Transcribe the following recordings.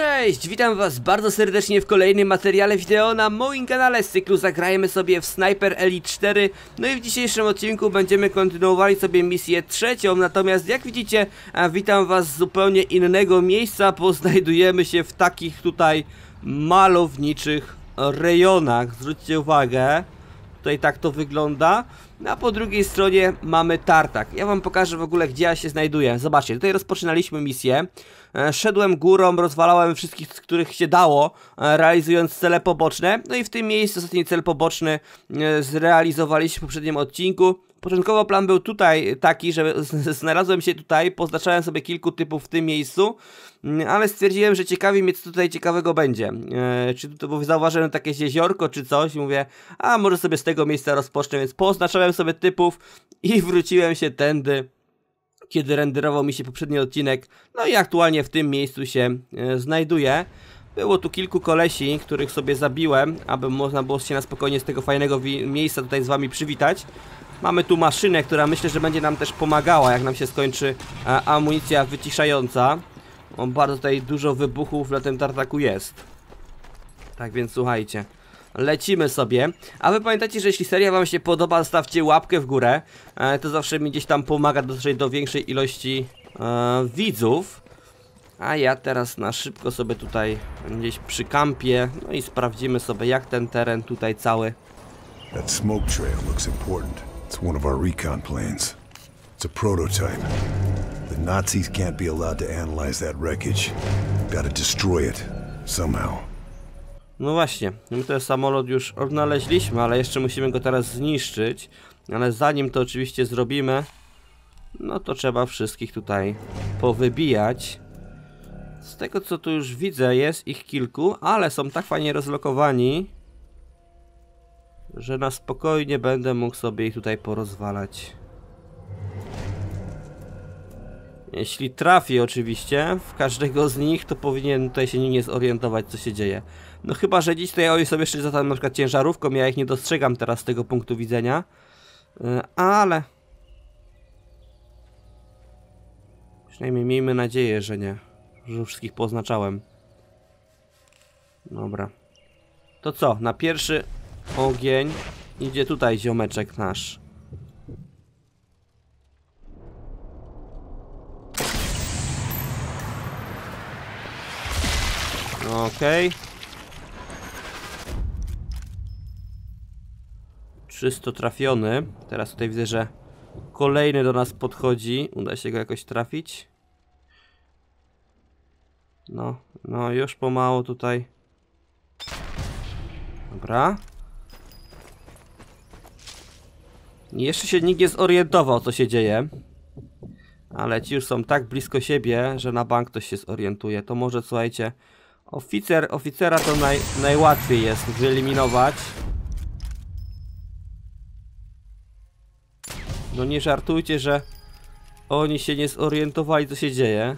Cześć, witam was bardzo serdecznie w kolejnym materiale wideo na moim kanale z cyklu Zagrajmy sobie w Sniper Elite 4 No i w dzisiejszym odcinku będziemy kontynuowali sobie misję trzecią Natomiast jak widzicie, witam was z zupełnie innego miejsca Bo znajdujemy się w takich tutaj malowniczych rejonach. Zwróćcie uwagę Tutaj tak to wygląda. A po drugiej stronie mamy tartak. Ja wam pokażę w ogóle gdzie ja się znajduję. Zobaczcie, tutaj rozpoczynaliśmy misję. E, szedłem górą, rozwalałem wszystkich, z których się dało, e, realizując cele poboczne. No i w tym miejscu ostatni cel poboczny e, zrealizowaliśmy w poprzednim odcinku. Początkowo plan był tutaj taki, że znalazłem się tutaj, poznaczałem sobie kilku typów w tym miejscu, mm, ale stwierdziłem, że ciekawi mnie co tutaj ciekawego będzie. E, czy tu bo zauważyłem takie jeziorko czy coś mówię, a może sobie z tego miejsca rozpocznę, więc poznaczałem sobie typów i wróciłem się tędy kiedy renderował mi się poprzedni odcinek. No i aktualnie w tym miejscu się e, znajduję. Było tu kilku kolesi, których sobie zabiłem, aby można było się na spokojnie z tego fajnego miejsca tutaj z wami przywitać. Mamy tu maszynę, która myślę, że będzie nam też pomagała, jak nam się skończy e, amunicja wyciszająca. O, bardzo tutaj dużo wybuchów na tym tartaku jest. Tak więc słuchajcie. Lecimy sobie. A wy pamiętajcie, że jeśli seria wam się podoba, stawcie łapkę w górę. E, to zawsze mi gdzieś tam pomaga dotrzeć do większej ilości e, widzów. A ja teraz na szybko sobie tutaj gdzieś przy kampie, no i sprawdzimy sobie jak ten teren tutaj cały. That smoke trail looks important. It's one of our recon planes. It's a prototype. The Nazis can't be allowed to analyze that wreckage. Gotta destroy it. Somehow. No właśnie, my ten samolot już odnaleźliśmy, ale jeszcze musimy go teraz zniszczyć. Ale zanim to oczywiście zrobimy, no to trzeba wszystkich tutaj powybijać. Z tego co tu już widzę, jest ich kilku, ale są tak fajnie rozlokowani, że na spokojnie będę mógł sobie ich tutaj porozwalać. Jeśli trafię oczywiście w każdego z nich, to powinien tutaj się nie zorientować co się dzieje. No chyba, że dziś tutaj oni sobie jeszcze za tam na przykład ciężarówką, ja ich nie dostrzegam teraz z tego punktu widzenia. Yy, ale... Przynajmniej miejmy nadzieję, że nie. Że wszystkich poznaczałem. Dobra. To co? Na pierwszy ogień idzie tutaj ziomeczek nasz. Okej. Okay. Czysto trafiony. Teraz tutaj widzę, że kolejny do nas podchodzi. Uda się go jakoś trafić. No, no już pomału tutaj. Dobra. Jeszcze się nikt nie zorientował, co się dzieje. Ale ci już są tak blisko siebie, że na bank ktoś się zorientuje. To może, słuchajcie, oficer, oficera to naj, najłatwiej jest wyeliminować. No nie żartujcie, że oni się nie zorientowali, co się dzieje.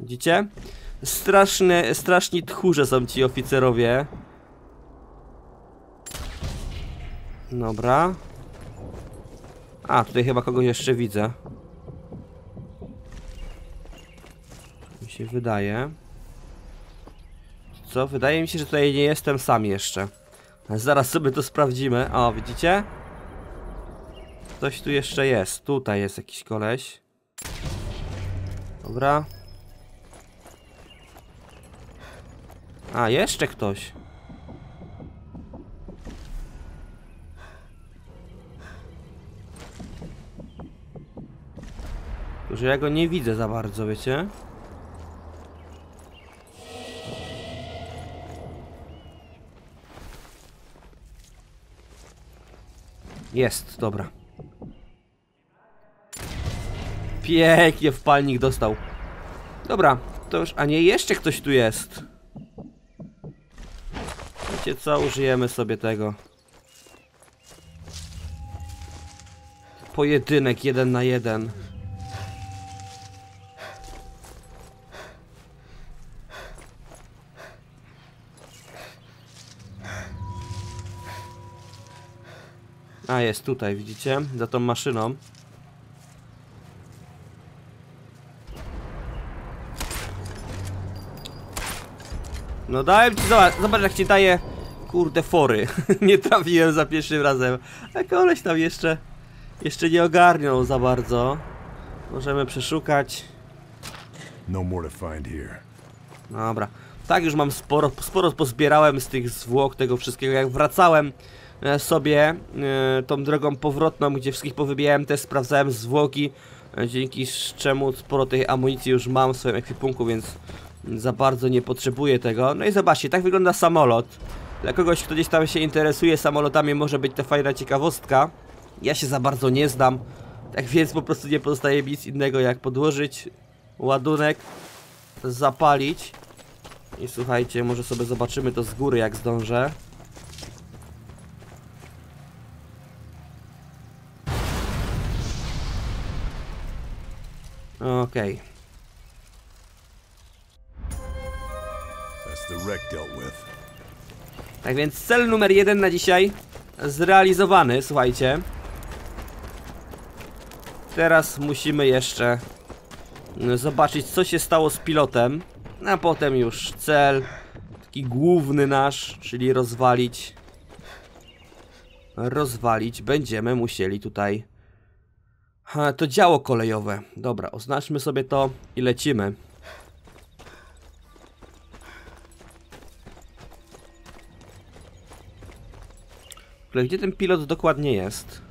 Widzicie? Straszne, straszni tchórze są ci oficerowie. Dobra. A, tutaj chyba kogoś jeszcze widzę. Mi się wydaje. Co? Wydaje mi się, że tutaj nie jestem sam jeszcze. Zaraz sobie to sprawdzimy. O, widzicie? Ktoś tu jeszcze jest. Tutaj jest jakiś koleś. Dobra. A, jeszcze ktoś. Że ja go nie widzę za bardzo, wiecie? Jest, dobra. Pięknie wpalnik dostał. Dobra, to już... A nie, jeszcze ktoś tu jest. Wiecie co? Użyjemy sobie tego. Pojedynek jeden na jeden. Jest tutaj, widzicie? Za tą maszyną. No dałem ci, zobacz, zobacz jak ci daje Kurde fory, nie trafiłem za pierwszym razem A koleś tam jeszcze Jeszcze nie ogarniał za bardzo Możemy przeszukać No more to find here. Dobra, tak już mam sporo, sporo pozbierałem z tych zwłok, tego wszystkiego. Jak wracałem sobie e, tą drogą powrotną, gdzie wszystkich powybijałem, też sprawdzałem zwłoki, e, dzięki czemu sporo tej amunicji już mam w swoim ekwipunku, więc za bardzo nie potrzebuję tego. No i zobaczcie, tak wygląda samolot. Dla kogoś, kto gdzieś tam się interesuje samolotami, może być to fajna ciekawostka. Ja się za bardzo nie znam, tak więc po prostu nie pozostaje mi nic innego jak podłożyć ładunek zapalić. I słuchajcie, może sobie zobaczymy to z góry, jak zdążę. Okej. With. Tak więc cel numer jeden na dzisiaj zrealizowany, słuchajcie. Teraz musimy jeszcze zobaczyć co się stało z pilotem. A potem już cel taki główny nasz, czyli rozwalić. Rozwalić będziemy musieli tutaj ha, to działo kolejowe. Dobra, oznaczmy sobie to i lecimy. Ale gdzie ten pilot dokładnie jest?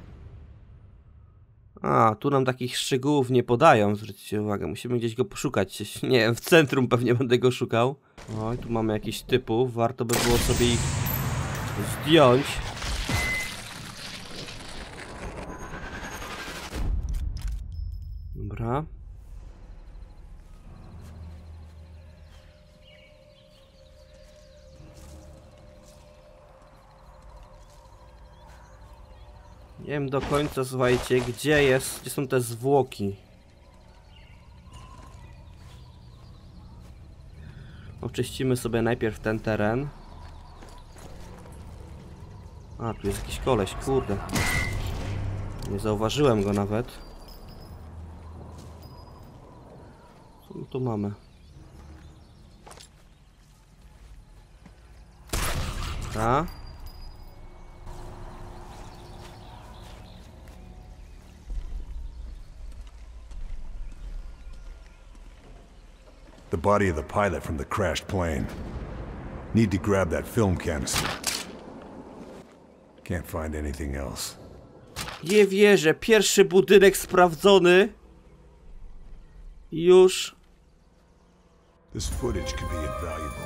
A, tu nam takich szczegółów nie podają, zwróćcie uwagę, musimy gdzieś go poszukać. Nie wiem, w centrum pewnie będę go szukał. Oj, tu mamy jakiś typów, warto by było sobie ich zdjąć. Dobra. Nie wiem do końca, słuchajcie, gdzie jest, gdzie są te zwłoki. Oczyścimy sobie najpierw ten teren. A, tu jest jakiś koleś, kurde. Nie zauważyłem go nawet. My tu mamy? Ta. The body of the pilot from the crashed plane. Need to grab that film canister. Can't find anything else. Nie wierzę, pierwszy budynek sprawdzony. Już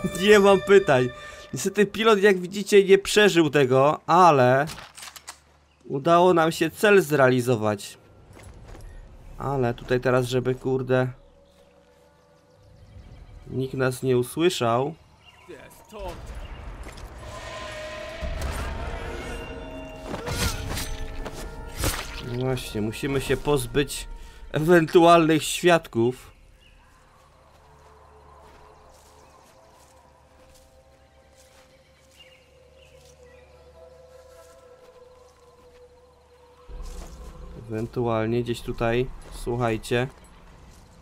nie mam pytań. Niestety pilot, jak widzicie, nie przeżył tego, ale udało nam się cel zrealizować. Ale tutaj teraz, żeby kurde nikt nas nie usłyszał. Właśnie, musimy się pozbyć ewentualnych świadków. Ewentualnie gdzieś tutaj, słuchajcie,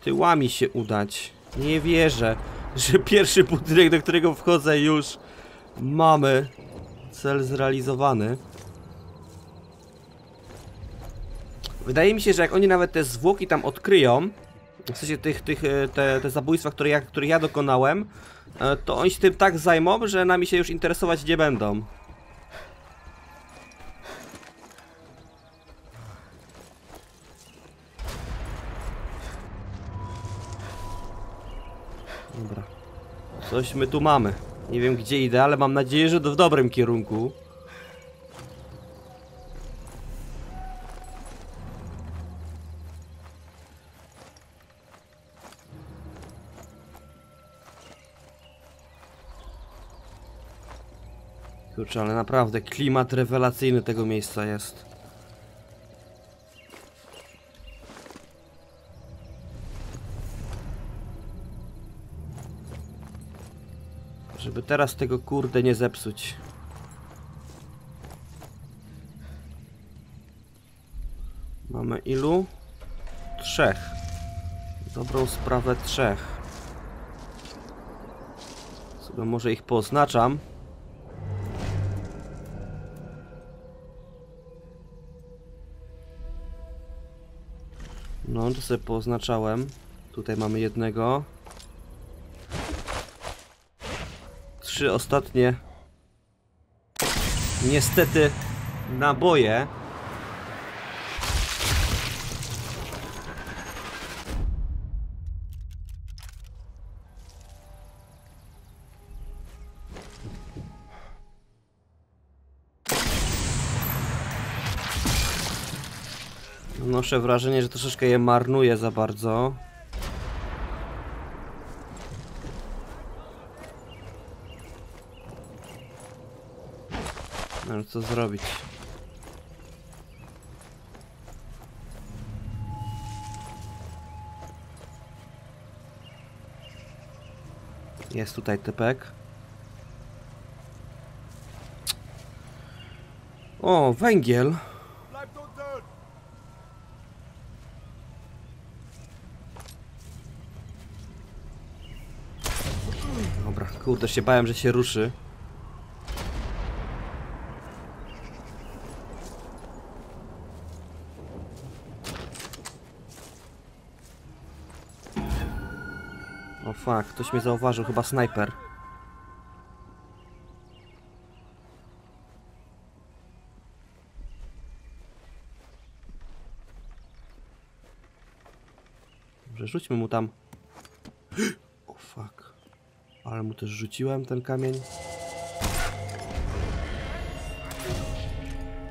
tyłami się udać. Nie wierzę, że pierwszy budynek, do którego wchodzę już mamy cel zrealizowany. Wydaje mi się, że jak oni nawet te zwłoki tam odkryją, w sensie tych, tych, e, te, te zabójstwa, które ja, które ja dokonałem, e, to oni się tym tak zajmą, że nami się już interesować nie będą. Coś my tu mamy. Nie wiem gdzie idę, ale mam nadzieję, że to w dobrym kierunku. Kurczę, ale naprawdę klimat rewelacyjny tego miejsca jest. Żeby teraz tego kurde nie zepsuć. Mamy ilu? Trzech. Dobrą sprawę trzech. Sobie może ich poznaczam. No, to sobie poznaczałem. Tutaj mamy jednego. Trzy ostatnie. Niestety naboje. Noszę wrażenie, że troszeczkę je marnuję za bardzo. Co zrobić? Jest tutaj typek. O, węgiel. Dobra, kurde, się bałem, że się ruszy. Fuck, ktoś mnie zauważył, chyba snajper. Może rzućmy mu tam. O fuck. Ale mu też rzuciłem ten kamień.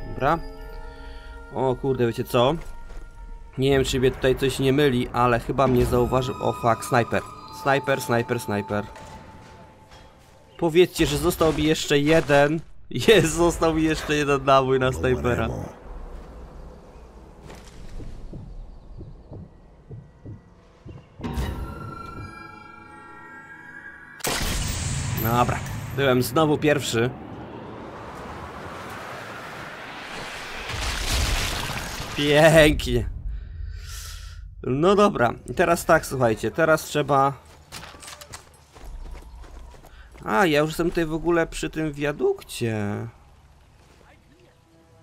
Dobra. O kurde, wiecie co? Nie wiem, czy mnie tutaj coś nie myli, ale chyba mnie zauważył. O fuck, snajper. Snajper, snajper, snajper. Powiedzcie, że został mi jeszcze jeden. Jest, został mi jeszcze jeden nabój na snajpera. Dobra, byłem znowu pierwszy. Pięknie. No dobra, teraz tak, słuchajcie, teraz trzeba... A, ja już jestem tutaj w ogóle przy tym wiadukcie.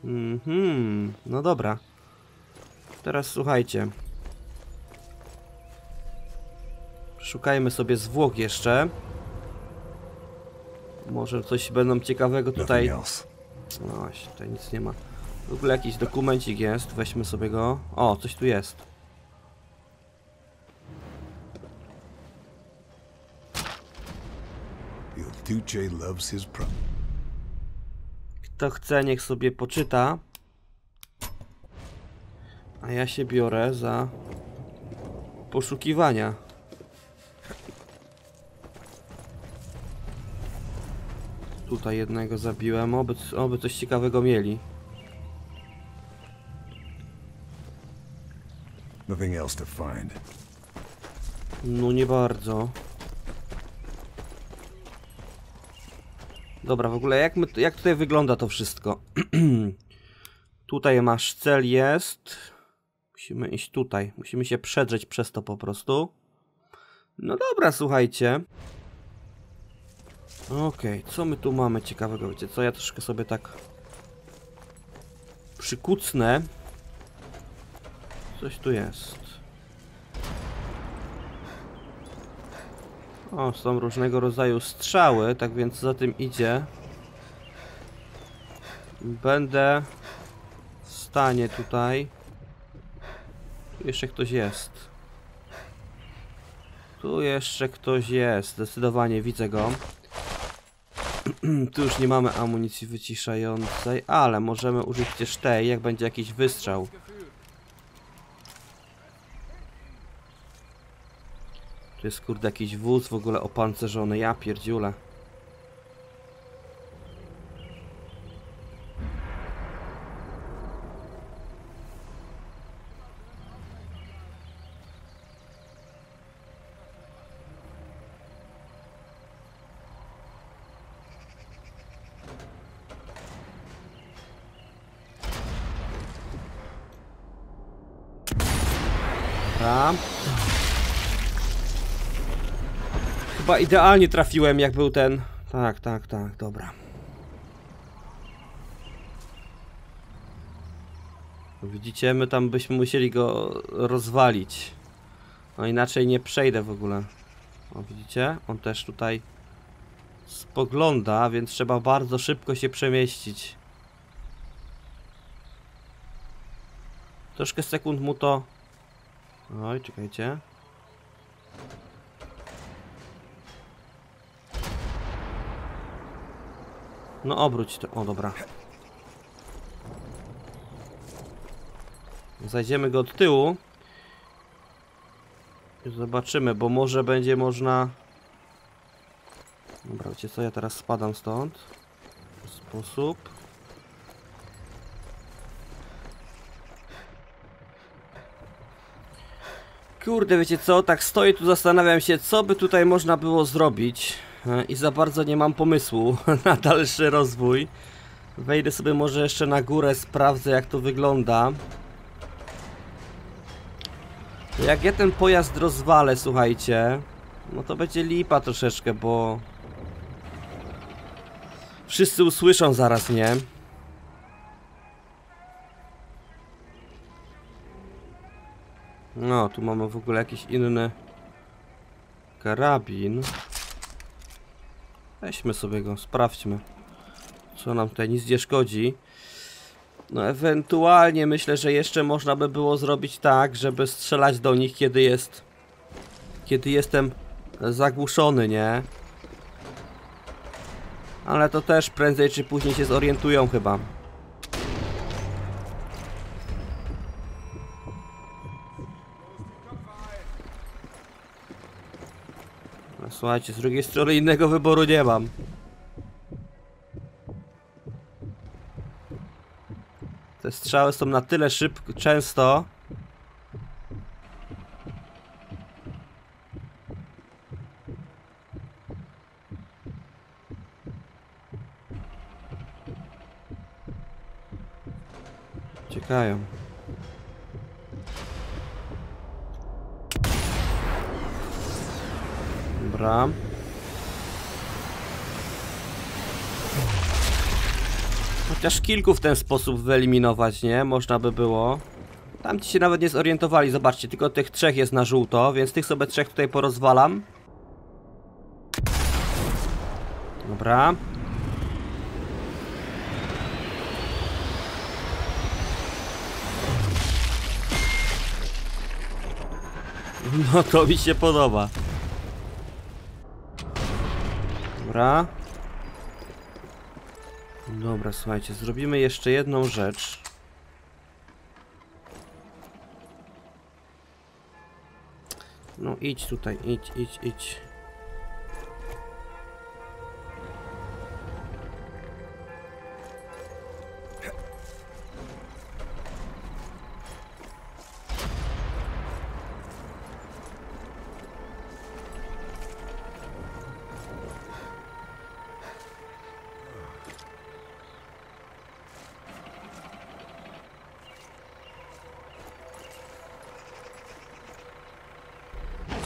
Mhm, no dobra. Teraz słuchajcie. Szukajmy sobie zwłok jeszcze. Może coś będą ciekawego tutaj. No właśnie, tutaj nic nie ma. W ogóle jakiś dokumencik jest, weźmy sobie go. O, coś tu jest. Loves his pro. Kto chce, niech sobie poczyta. A ja się biorę za poszukiwania. Tutaj jednego zabiłem, oby, oby coś ciekawego mieli. Nothing else to find. No nie bardzo. Dobra, w ogóle jak, my, jak tutaj wygląda to wszystko? tutaj masz cel jest. Musimy iść tutaj. Musimy się przedrzeć przez to po prostu. No dobra, słuchajcie. Okej, co my tu mamy ciekawego? Wiecie co, ja troszkę sobie tak przykucnę. Coś tu jest. O, są różnego rodzaju strzały, tak więc za tym idzie. Będę w stanie tutaj. Tu jeszcze ktoś jest. Tu jeszcze ktoś jest, zdecydowanie widzę go. tu już nie mamy amunicji wyciszającej, ale możemy użyć też tej, jak będzie jakiś wystrzał. Tu jest kurde jakiś wóz w ogóle opancerzony, ja pierdziule. Dobra. Idealnie trafiłem, jak był ten. Tak, tak, tak, dobra. Widzicie, my tam byśmy musieli go rozwalić. No inaczej nie przejdę w ogóle. O, widzicie? On też tutaj spogląda, więc trzeba bardzo szybko się przemieścić. Troszkę sekund mu to... Oj, czekajcie. No obróć to. O, dobra. Zajdziemy go od tyłu. Zobaczymy, bo może będzie można... Dobra, wiecie co, ja teraz spadam stąd. W sposób. Kurde, wiecie co, tak stoję tu, zastanawiam się, co by tutaj można było zrobić. E, I za bardzo nie mam pomysłu na dalszy rozwój. Wejdę sobie może jeszcze na górę, sprawdzę jak to wygląda. Jak ja ten pojazd rozwalę, słuchajcie, no to będzie lipa troszeczkę, bo... Wszyscy usłyszą zaraz, nie? No, tu mamy w ogóle jakiś inny karabin. Weźmy sobie go, sprawdźmy. Co nam tutaj nic nie szkodzi. No ewentualnie myślę, że jeszcze można by było zrobić tak, żeby strzelać do nich, kiedy jest... Kiedy jestem zagłuszony, nie? Ale to też prędzej czy później się zorientują chyba. Słuchajcie, z drugiej strony innego wyboru nie mam. Te strzały są na tyle szybko, często. Ciekają. Dobra. Chociaż kilku w ten sposób wyeliminować, nie? Można by było. Tam ci się nawet nie zorientowali, zobaczcie, tylko tych trzech jest na żółto, więc tych sobie trzech tutaj porozwalam. Dobra. No to mi się podoba. Dobra. Dobra, słuchajcie, zrobimy jeszcze jedną rzecz. No idź tutaj, idź, idź, idź.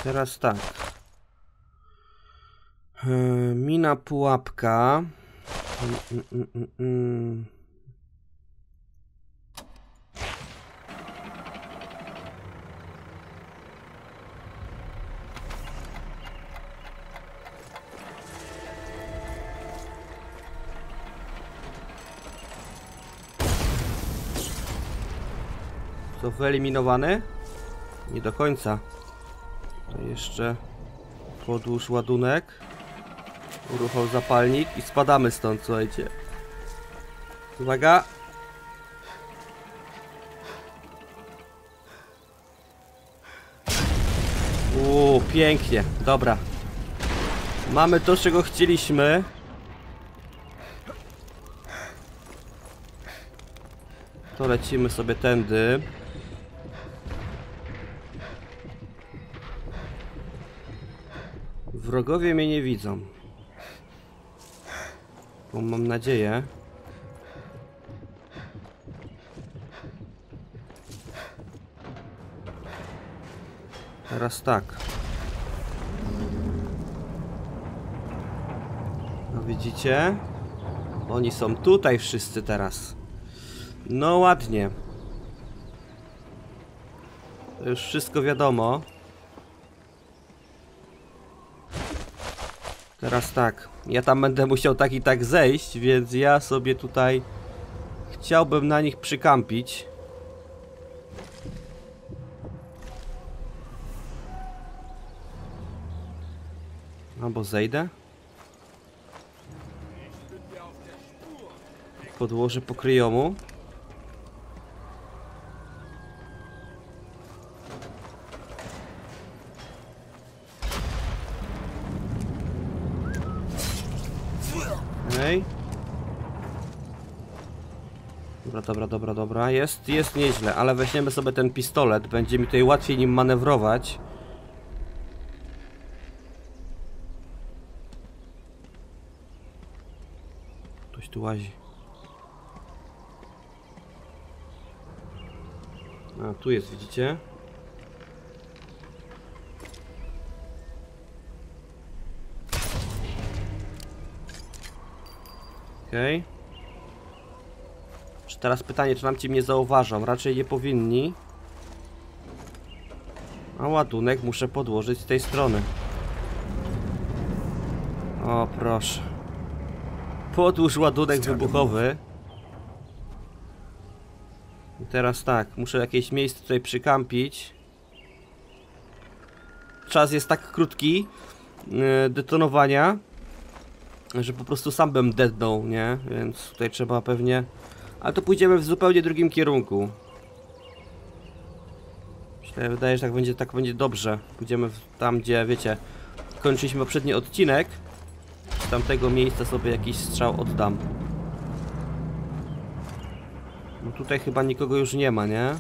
Teraz tak. Yy, Mina pułapka. Mm, mm, mm, mm. To wyeliminowany? Nie do końca. To jeszcze podłóż ładunek. Uruchom zapalnik i spadamy stąd, słuchajcie. Uwaga. Uuu, pięknie. Dobra. Mamy to, czego chcieliśmy. To lecimy sobie tędy. Wrogowie mnie nie widzą. Bo mam nadzieję. Teraz tak. No widzicie? Oni są tutaj wszyscy teraz. No ładnie. Już wszystko wiadomo. Teraz tak. Ja tam będę musiał tak i tak zejść, więc ja sobie tutaj chciałbym na nich przykampić. Albo zejdę. Podłożę pokryjomu. Okej. Dobra, dobra, dobra, dobra. Jest, jest nieźle, ale weźmiemy sobie ten pistolet. Będzie mi tutaj łatwiej nim manewrować. Ktoś tu łazi. A, tu jest, widzicie? Okej. Czy teraz pytanie, czy nam ci mnie zauważą? Raczej nie powinni. A ładunek muszę podłożyć z tej strony. O, proszę. Podłóż ładunek wybuchowy. I teraz tak, muszę jakieś miejsce tutaj przykampić. Czas jest tak krótki yy, detonowania, że po prostu sam bym deadnął, nie? Więc tutaj trzeba pewnie... Ale to pójdziemy w zupełnie drugim kierunku. Myślę, wydaje, że tak będzie, tak będzie dobrze. Pójdziemy tam, gdzie, wiecie, kończyliśmy poprzedni odcinek. Z tamtego miejsca sobie jakiś strzał oddam. No tutaj chyba nikogo już nie ma, nie?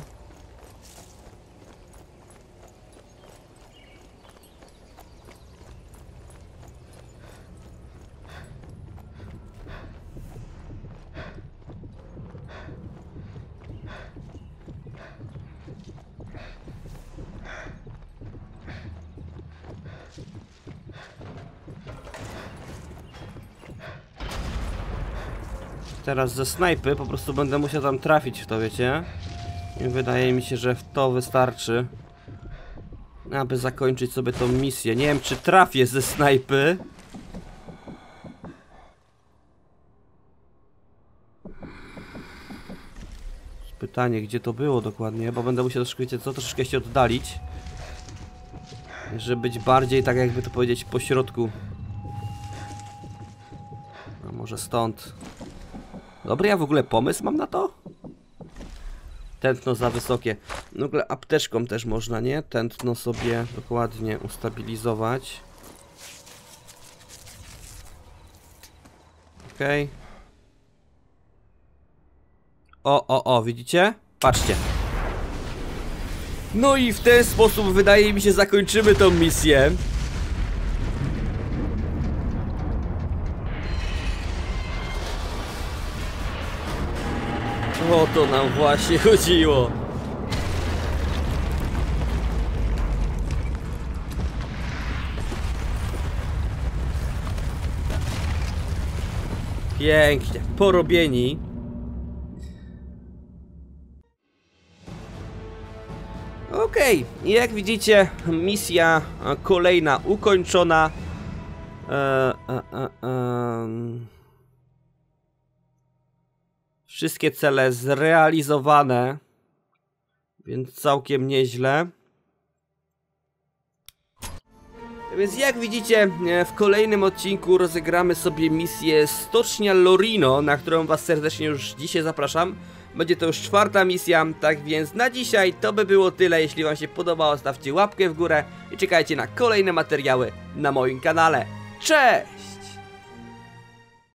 Teraz ze snajpy po prostu będę musiał tam trafić w to, wiecie? I wydaje mi się, że w to wystarczy. Aby zakończyć sobie tą misję. Nie wiem, czy trafię ze snajpy. Pytanie, gdzie to było dokładnie, bo będę musiał troszkę, co, troszeczkę się oddalić. Żeby być bardziej, tak jakby to powiedzieć, po środku. A może stąd. Dobry ja w ogóle pomysł mam na to? Tętno za wysokie. W ogóle apteczką też można, nie? Tętno sobie dokładnie ustabilizować. Okej. Okay. O, o, o, widzicie? Patrzcie. No i w ten sposób wydaje mi się zakończymy tą misję. O to nam właśnie chodziło. Pięknie, porobieni. Okej, okay. jak widzicie, misja kolejna ukończona. E, e, e, Wszystkie cele zrealizowane, więc całkiem nieźle. Więc jak widzicie, w kolejnym odcinku rozegramy sobie misję Stocznia Lorino, na którą was serdecznie już dzisiaj zapraszam. Będzie to już czwarta misja, tak więc na dzisiaj to by było tyle. Jeśli wam się podobało, stawcie łapkę w górę i czekajcie na kolejne materiały na moim kanale. Cześć!